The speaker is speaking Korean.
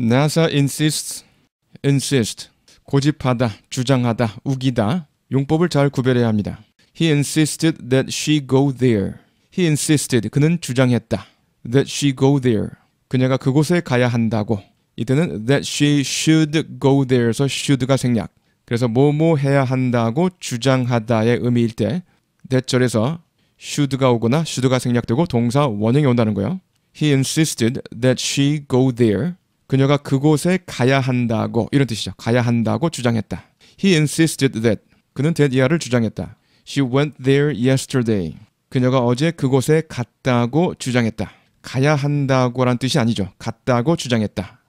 NASA insists, insist, 고집하다, 주장하다, 우기다. 용법을 잘 구별해야 합니다. He insisted that she go there. He insisted, 그는 주장했다. That she go there. 그녀가 그곳에 가야 한다고. 이때는 that she should go there에서 should가 생략. 그래서 뭐뭐 해야 한다고 주장하다의 의미일 때 대절에서 should가 오거나 should가 생략되고 동사 원형이 온다는 거예요. He insisted that she go there. 그녀가 그곳에 가야 한다고 이런 뜻이죠. 가야 한다고 주장했다. He insisted that 그는 이하를 주장했다. She went there yesterday. 그녀가 어제 그곳에 갔다고 주장했다. 가야 한다고란 뜻이 아니죠. 갔다고 주장했다.